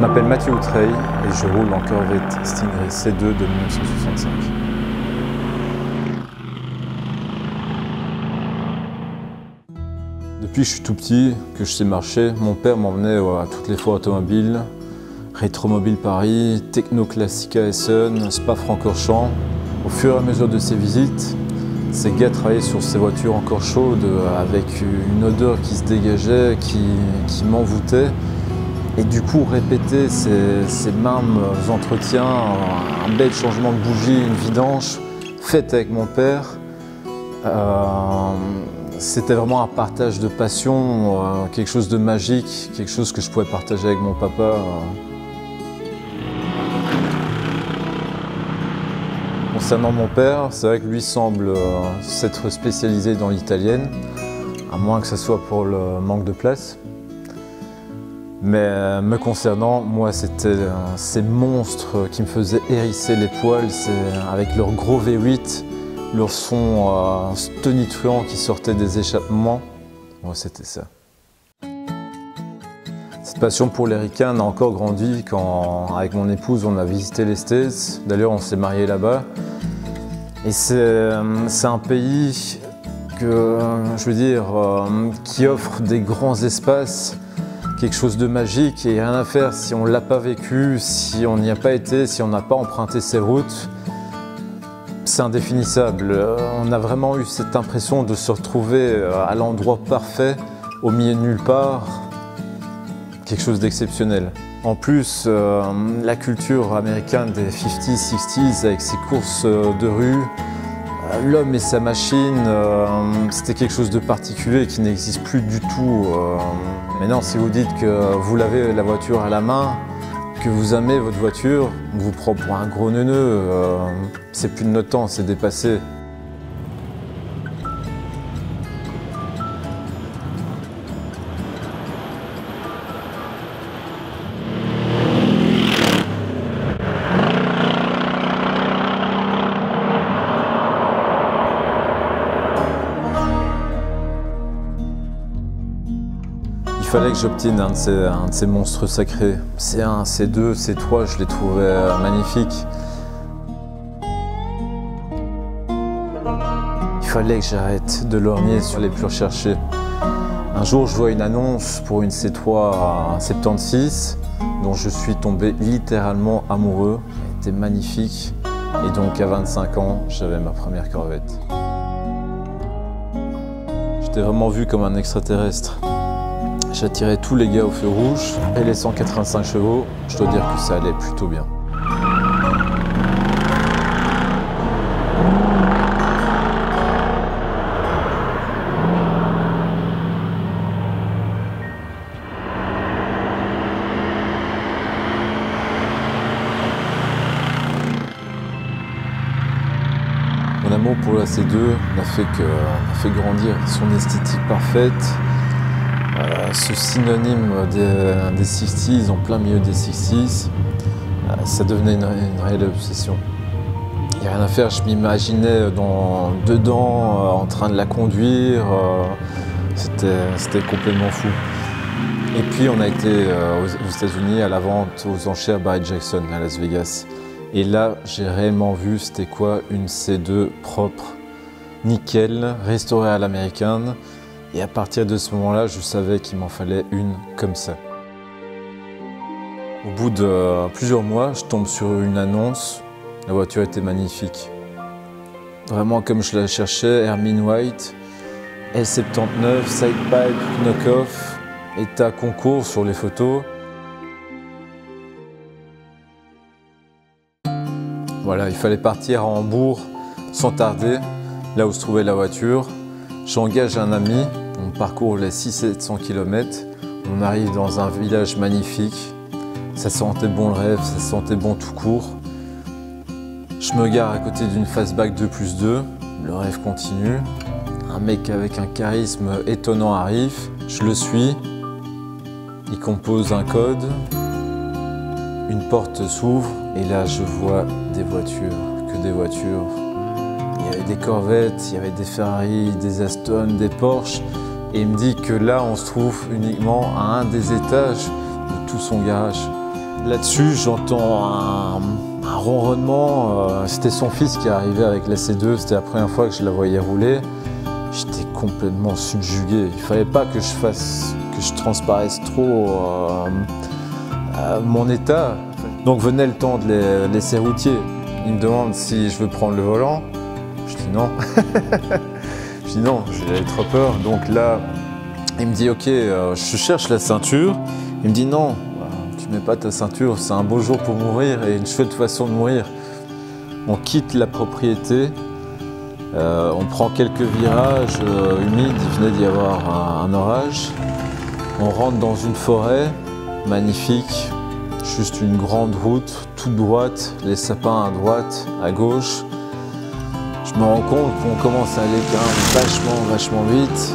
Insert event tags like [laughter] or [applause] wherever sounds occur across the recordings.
Je m'appelle Mathieu Outreil et je roule en Corvette Stingray C2 de 1965. Depuis que je suis tout petit, que je sais marcher, mon père m'emmenait à toutes les foires automobiles, Rétromobile Paris, Techno Classica Essen, Spa Francorchamps. Au fur et à mesure de ces visites, ces gars travaillaient sur ces voitures encore chaudes avec une odeur qui se dégageait, qui m'envoûtait. Et du coup, répéter ces, mêmes entretiens, un bel changement de bougie, une vidange, faite avec mon père, euh, c'était vraiment un partage de passion, euh, quelque chose de magique, quelque chose que je pouvais partager avec mon papa. Euh. Concernant mon père, c'est vrai que lui semble s'être spécialisé dans l'italienne, à moins que ce soit pour le manque de place. Mais euh, me concernant, moi, c'était euh, ces monstres qui me faisaient hérisser les poils, avec leur gros V8, leur son euh, tonitruant qui sortait des échappements. Moi, c'était ça. Cette passion pour les a encore grandi quand, avec mon épouse, on a visité les States. D'ailleurs, on s'est mariés là-bas. Et c'est un pays que, je veux dire, qui offre des grands espaces quelque chose de magique et rien à faire si on ne l'a pas vécu, si on n'y a pas été, si on n'a pas emprunté ces routes. C'est indéfinissable. Euh, on a vraiment eu cette impression de se retrouver euh, à l'endroit parfait, au milieu de nulle part. Quelque chose d'exceptionnel. En plus, euh, la culture américaine des 50s, 60s avec ses courses de rue, L'homme et sa machine, euh, c'était quelque chose de particulier qui n'existe plus du tout. Euh. Maintenant, si vous dites que vous lavez la voiture à la main, que vous aimez votre voiture, on vous prend pour un gros neuneu. Euh, c'est plus de notre temps, c'est dépassé. Fallait que j'obtienne un, de ces monstres sacrés. C1, C2, C3, je les trouvais euh, magnifiques. Il fallait que j'arrête de lorgner sur les plus recherchés. Un jour, je vois une annonce pour une C3 à 76, dont je suis tombé littéralement amoureux. Elle était magnifique. Et donc, à 25 ans, j'avais ma première Corvette. J'étais vraiment vu comme un extraterrestre. J'attirais tous les gars au feu rouge et les 185 chevaux, je dois dire que ça allait plutôt bien. Mon amour pour la C2 n'a fait, que, fait grandir son esthétique parfaite, ce synonyme des, 60s, en plein milieu des 60s, euh, ça devenait une, réelle obsession. Il n'y a rien à faire, je m'imaginais dedans, euh, en train de la conduire, c'était complètement fou. Et puis on a été aux, États-Unis à la vente aux enchères Barry Jackson à Las Vegas. Et là, j'ai réellement vu c'était quoi une C2 propre, nickel, restaurée à l'américaine. Et à partir de ce moment-là, je savais qu'il m'en fallait une comme ça. Au bout de plusieurs mois, je tombe sur une annonce. La voiture était magnifique. Vraiment comme je la cherchais, Hermine White, L79, Sidepipe, Knockoff, état concours sur les photos. Voilà, il fallait partir à Hambourg sans tarder, là où se trouvait la voiture. J'engage un ami, on parcourt les 600-700 km, on arrive dans un village magnifique, ça sentait bon le rêve, ça sentait bon tout court. Je me gare à côté d'une fastback 2 plus 2, le rêve continue. Un mec avec un charisme étonnant arrive, je le suis, il compose un code, une porte s'ouvre et là je vois des voitures, que des voitures, il y avait des Corvettes, il y avait des Ferrari, des Aston, des Porsche. Et il me dit que là, on se trouve uniquement à un des étages de tout son garage. Là-dessus, j'entends un, ronronnement. Euh, c'était son fils qui arrivé avec la C2. C'était la première fois que je la voyais rouler. J'étais complètement subjugué. Il fallait pas que je fasse, que je transparaisse trop euh, euh, mon état. Donc venait le temps de les laisser routier. Il me demande si je veux prendre le volant. Non. [laughs] je dis non, j'ai trop peur. Donc là, il me dit ok, je cherche la ceinture. Il me dit non, mets pas ta ceinture, c'est un beau jour pour mourir et une chouette façon de mourir. On quitte la propriété, euh, on prend quelques virages euh, humides, il venait d'y avoir un, orage. On rentre dans une forêt magnifique, juste une grande route, toute droite, les sapins à droite, à gauche. Je me rends compte qu'on commence à aller vachement, vachement vite.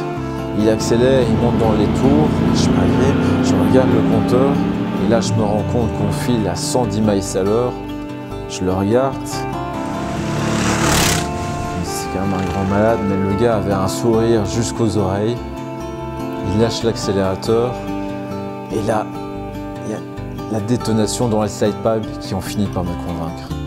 Il accélère, il monte dans les tours, je m'agrippe, je regarde le compteur, et là, je me rends compte qu'on file à 110 miles à l'heure. Je le regarde. C'est quand même un grand malade, mais le gars avait un sourire jusqu'aux oreilles. Il lâche l'accélérateur. Et là, il y a la détonation dans les side qui ont fini par me convaincre.